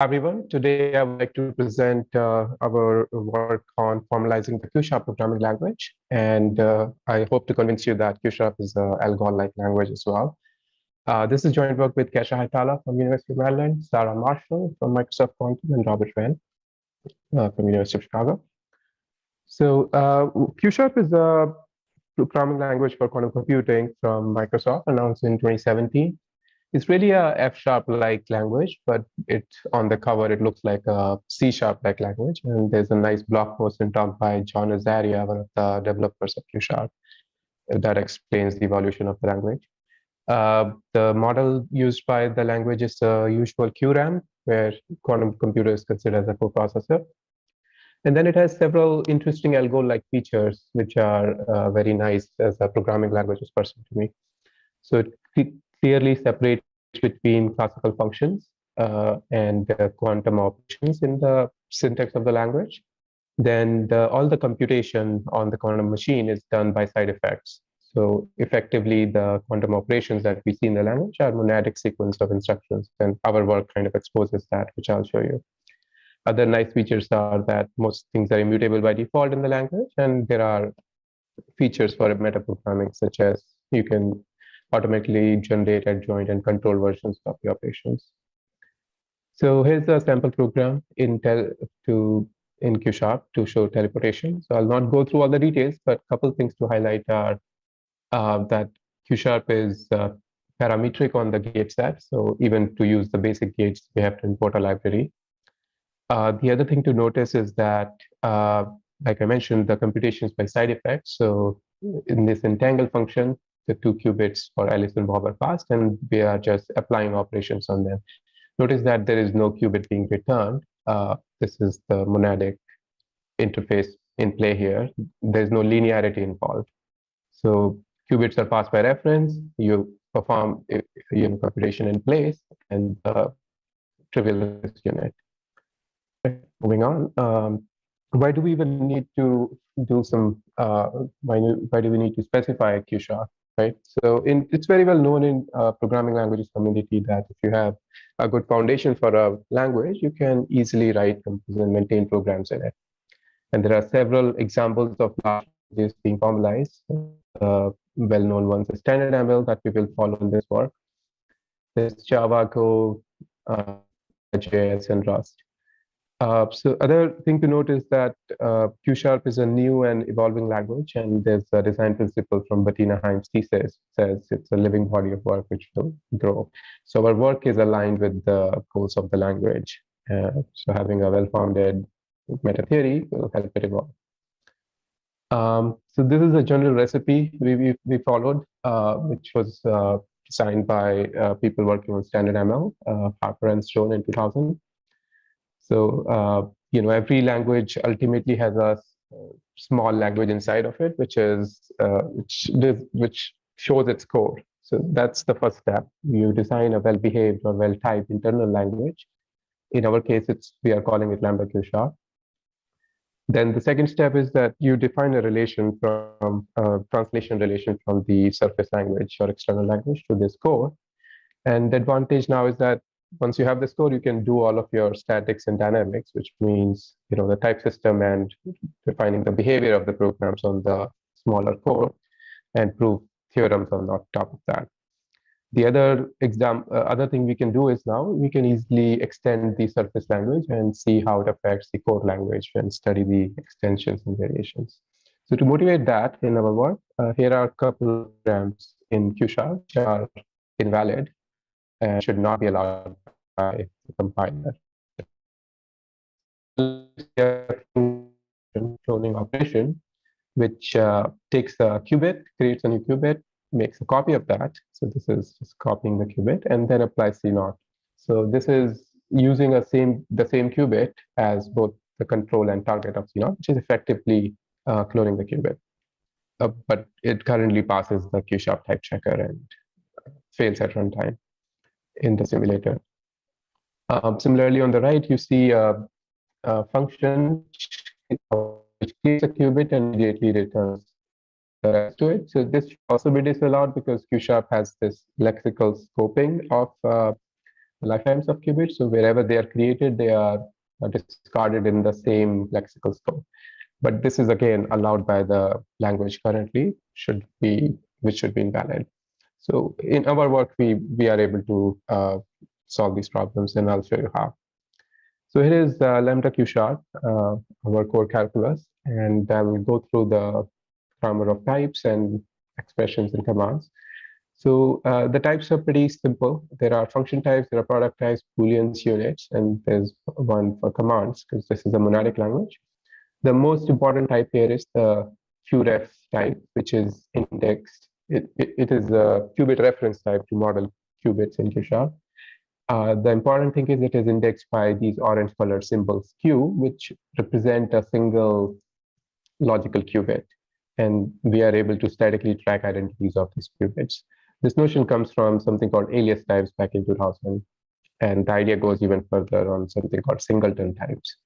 everyone. Today, I would like to present uh, our work on formalizing the Q-sharp programming language. And uh, I hope to convince you that Q-sharp is an Algol-like language as well. Uh, this is joint work with Kesha Hietala from University of Maryland, Sarah Marshall from Microsoft Quantum, and Robert Rand uh, from University of Chicago. So uh, Q-sharp is a programming language for quantum computing from Microsoft, announced in 2017. It's really a F sharp like language, but it on the cover it looks like a C sharp like language. And there's a nice blog post and talk by John Azariah, one of the developers of Q sharp, that explains the evolution of the language. Uh, the model used by the language is the usual QRAM, where quantum computer is considered as a coprocessor. And then it has several interesting Algol-like features, which are uh, very nice as a programming language is personal to me. So it clearly separates between classical functions uh, and uh, quantum operations in the syntax of the language. Then the, all the computation on the quantum machine is done by side effects. So effectively, the quantum operations that we see in the language are monadic sequence of instructions, and our work kind of exposes that, which I'll show you. Other nice features are that most things are immutable by default in the language, and there are features for metaprogramming, such as you can automatically generate adjoint and control versions of the operations. So here's a sample program in tel to in Q Sharp to show teleportation. So I'll not go through all the details, but a couple things to highlight are uh, that Q Sharp is uh, parametric on the gate set. So even to use the basic gates, we have to import a library. Uh, the other thing to notice is that, uh, like I mentioned, the computations by side effects. So in this entangle function, the two qubits for Alice and Bob are passed, and we are just applying operations on them. Notice that there is no qubit being returned. Uh, this is the monadic interface in play here. There's no linearity involved. So qubits are passed by reference. You perform you know, computation in place and the trivial unit. Moving on. Um, why do we even need to do some? Uh, why, why do we need to specify Q sharp? Right? So in, it's very well known in uh, programming languages community that if you have a good foundation for a language, you can easily write and maintain programs in it. And there are several examples of languages being formalized. Uh, well-known ones are standard ML that we will follow in this work. There's Java, Go, uh, JS, and Rust. Uh, so other thing to note is that uh, Q Sharp is a new and evolving language, and there's a design principle from Bettina Heim's thesis says it's a living body of work which will grow. So our work is aligned with the goals of the language. Uh, so having a well-founded meta theory will help it evolve. Um, so this is a general recipe we, we, we followed, uh, which was uh, designed by uh, people working on standard ML, Harper and Stone in 2000. So, uh, you know, every language ultimately has a small language inside of it, which is uh, which which shows its core. So that's the first step. You design a well-behaved or well-typed internal language. In our case, it's we are calling it Lambda Q sharp. Then the second step is that you define a relation from uh, translation relation from the surface language or external language to this core. And the advantage now is that once you have the score, you can do all of your statics and dynamics, which means you know the type system and defining the behavior of the programs on the smaller core, and prove theorems on top of that. The other exam, uh, other thing we can do is now we can easily extend the surface language and see how it affects the core language and study the extensions and variations. So to motivate that in our work, uh, here are a couple programs in Q Sharp which are invalid and should not be allowed by the compiler. Cloning operation, which uh, takes a qubit, creates a new qubit, makes a copy of that. So this is just copying the qubit and then applies CNOT. So this is using a same the same qubit as both the control and target of CNOT, which is effectively uh, cloning the qubit. Uh, but it currently passes the Q-sharp type checker and fails at runtime in the simulator. Um, similarly, on the right, you see a, a function which creates a qubit and immediately returns the rest to it. So this also be disallowed because Q-sharp has this lexical scoping of uh, lifetimes of qubits. So wherever they are created, they are discarded in the same lexical scope. But this is again allowed by the language currently, should be which should be invalid. So in our work, we we are able to uh, solve these problems, and I'll show you how. So here is uh, lambda q sharp, uh, our core calculus, and I will go through the grammar of types and expressions and commands. So uh, the types are pretty simple. There are function types, there are product types, booleans, units, and there's one for commands because this is a monadic language. The most important type here is the qref type, which is indexed. It, it, is a qubit reference type to model qubits in Q-sharp. Uh, the important thing is it is indexed by these orange colored symbols Q, which represent a single logical qubit. And we are able to statically track identities of these qubits. This notion comes from something called alias types back in 2000. And the idea goes even further on something called singleton types.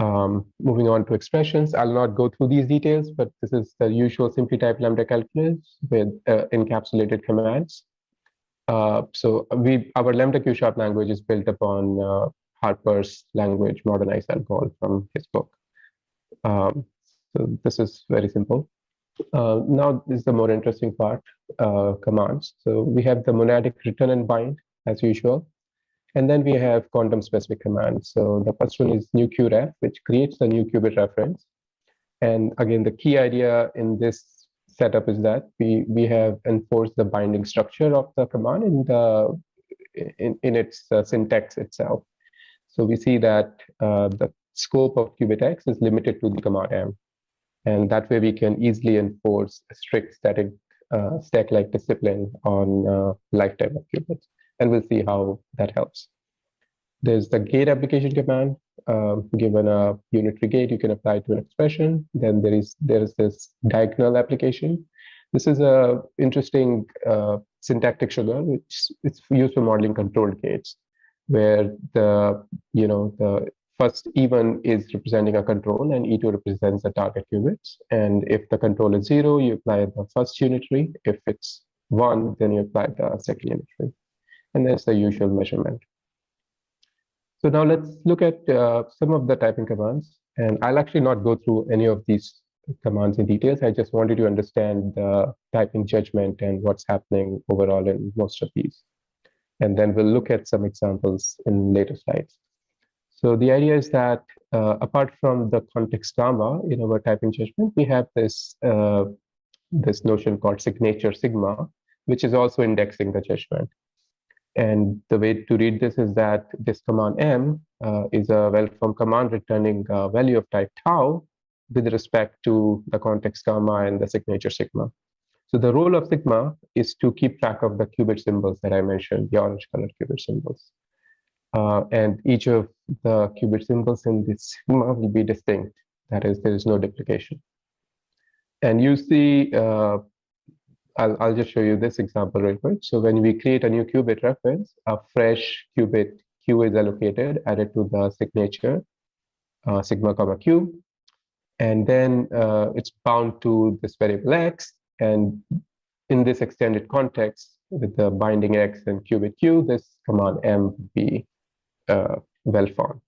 Um, moving on to expressions, I'll not go through these details, but this is the usual simply typed lambda calculus with uh, encapsulated commands. Uh, so we our lambda Q sharp language is built upon uh, Harper's language modernized Algol from his book. Um, so this is very simple. Uh, now is the more interesting part, uh, commands. So we have the monadic return and bind as usual. And then we have quantum specific commands. So the first one is new qref, which creates the new qubit reference. And again, the key idea in this setup is that we, we have enforced the binding structure of the command in, the, in, in its uh, syntax itself. So we see that uh, the scope of qubit X is limited to the command M. And that way we can easily enforce a strict static uh, stack-like discipline on uh, lifetime of qubits. And we'll see how that helps. There's the gate application command. Um, given a unitary gate, you can apply to an expression. Then there is there is this diagonal application. This is a interesting uh, syntactic sugar, which it's used for modeling controlled gates, where the you know the first E1 is representing a control and E2 represents the target qubits. And if the control is zero, you apply the first unitary. If it's one, then you apply the second unitary. And that's the usual measurement. So now let's look at uh, some of the typing commands. And I'll actually not go through any of these commands in details. I just wanted to understand the typing judgment and what's happening overall in most of these. And then we'll look at some examples in later slides. So the idea is that uh, apart from the context gamma in our typing judgment, we have this, uh, this notion called signature sigma, which is also indexing the judgment. And the way to read this is that this command M uh, is a well-formed command returning a value of type tau with respect to the context gamma and the signature sigma. So the role of sigma is to keep track of the qubit symbols that I mentioned, the orange colored qubit symbols. Uh, and each of the qubit symbols in this sigma will be distinct. That is, there is no duplication. And you see, uh, I'll, I'll just show you this example real quick. So when we create a new qubit reference, a fresh qubit q is allocated, added to the signature, uh, sigma comma q. And then uh, it's bound to this variable x. And in this extended context, with the binding x and qubit q, this command m be uh, well formed.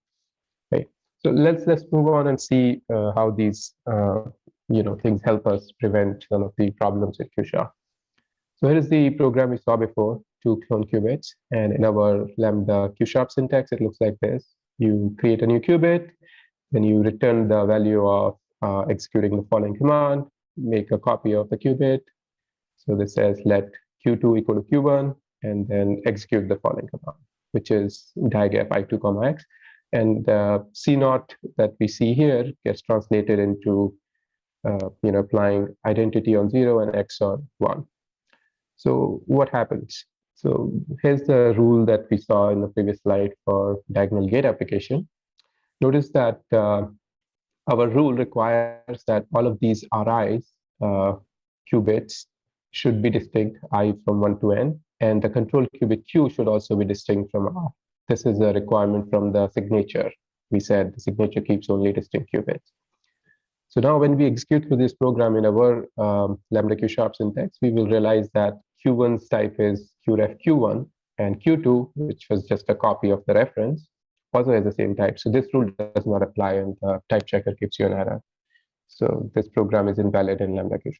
Right. So let's let's move on and see uh, how these uh, you know things help us prevent some of the problems with Q-sharp. So here is the program we saw before to clone qubits, and in our lambda Q-sharp syntax, it looks like this. You create a new qubit, then you return the value of uh, executing the following command, make a copy of the qubit. So this says let q2 equal to q1, and then execute the following command which is diagap i2 comma x. And uh, CNOT that we see here gets translated into, uh, you know, applying identity on zero and X on one. So what happens? So here's the rule that we saw in the previous slide for diagonal gate application. Notice that uh, our rule requires that all of these RIs, uh, qubits, should be distinct, i from 1 to n, and the control qubit Q should also be distinct from R. This is a requirement from the signature. We said the signature keeps only distinct qubits. So now when we execute through this program in our um, lambda Q sharp syntax, we will realize that Q1's type is QREF Q1, and Q2, which was just a copy of the reference, also has the same type. So this rule does not apply and the type checker gives you an error. So this program is invalid in Lambda Q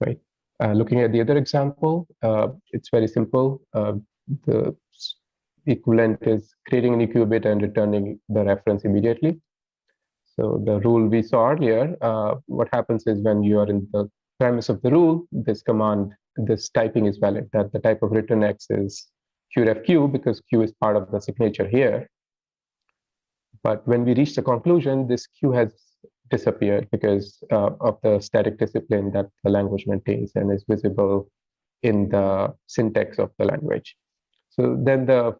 right? Uh, looking at the other example, uh, it's very simple. Uh, the equivalent is creating a new qubit and returning the reference immediately. So the rule we saw earlier, uh, what happens is when you are in the premise of the rule, this command, this typing is valid, that the type of return X is QRefQ because Q is part of the signature here. But when we reach the conclusion, this Q has disappeared because uh, of the static discipline that the language maintains and is visible in the syntax of the language. So then the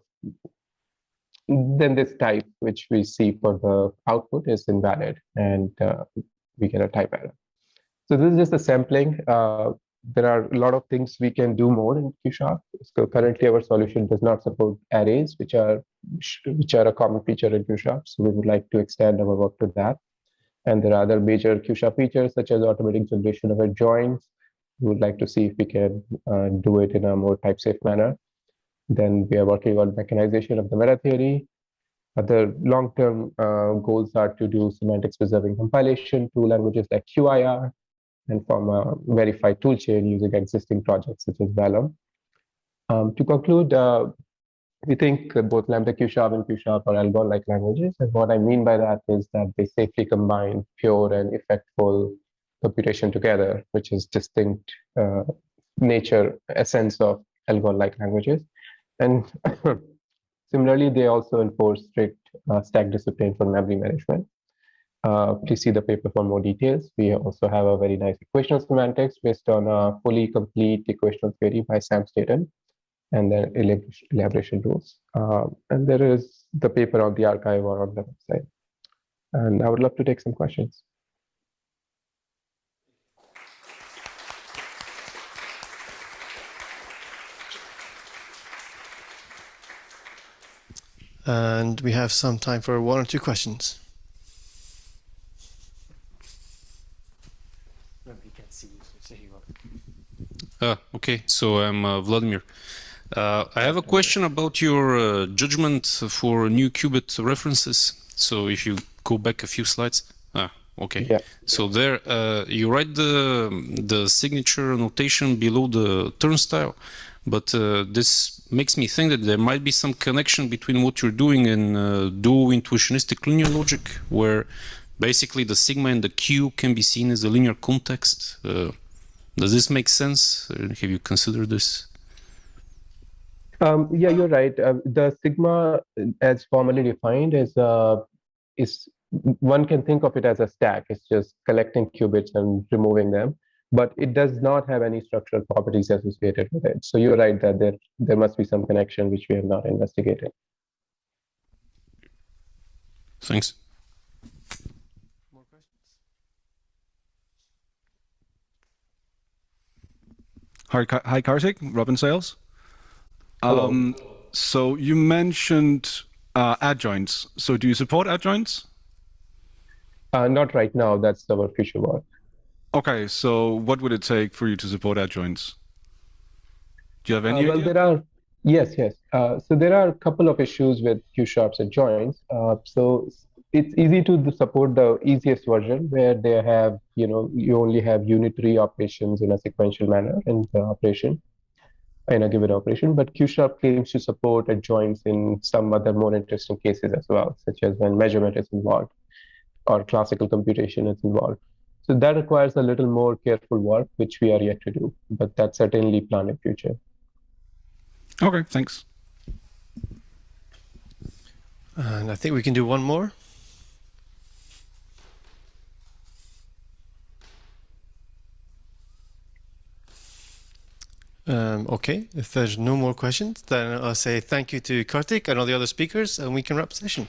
then this type, which we see for the output, is invalid, and uh, we get a type error. So this is just a sampling. Uh, there are a lot of things we can do more in Q Sharp. So currently, our solution does not support arrays, which are which are a common feature in Q Sharp. So we would like to extend our work to that. And there are other major Q Sharp features such as automatic generation of adjoints. We would like to see if we can uh, do it in a more type safe manner. Then we are working on mechanization of the meta theory. Other long-term uh, goals are to do semantics preserving compilation to languages like QIR and from a verified toolchain using existing projects such as Vellum. Um, to conclude, uh, we think both Lambda Q Sharp and Q Sharp are Algol-like languages. And what I mean by that is that they safely combine pure and effectful computation together, which is distinct uh, nature, essence of Algol-like languages. And similarly, they also enforce strict uh, stack discipline for memory management. Uh, please see the paper for more details. We also have a very nice equational semantics based on a fully complete equational theory by Sam Staton and then elaboration rules. Uh, and there is the paper on the arXiv or on the website. And I would love to take some questions. And we have some time for one or two questions. Uh, okay, so I'm uh, Vladimir. Uh, I have a question about your uh, judgment for new qubit references. So if you go back a few slides. Ah, okay. Yeah. So there, uh, you write the the signature notation below the turnstile, but uh, this makes me think that there might be some connection between what you're doing and uh, dual intuitionistic linear logic, where basically the sigma and the q can be seen as a linear context. Uh, does this make sense? Have you considered this? Um, yeah, you're right. Uh, the sigma, as formally defined, is uh, is one can think of it as a stack. It's just collecting qubits and removing them, but it does not have any structural properties associated with it. So you're right that there there must be some connection which we have not investigated. Thanks. Hi, hi Kartik, Robin Sales. Um, so you mentioned uh, adjoints. So do you support adjoints? Uh, not right now. That's our future work. Okay, so what would it take for you to support adjoints? Do you have any? Uh, well, idea? there are yes, yes. Uh, so there are a couple of issues with Q sharps adjoints. Uh, so it's easy to support the easiest version where they have you know you only have unitary operations in a sequential manner in the operation in a given operation, but QSharp claims to support adjoints in some other more interesting cases as well, such as when measurement is involved or classical computation is involved. So that requires a little more careful work, which we are yet to do, but that's certainly planned in future. Okay, thanks. And I think we can do one more. Um, okay, if there's no more questions, then I'll say thank you to Kartik and all the other speakers, and we can wrap session.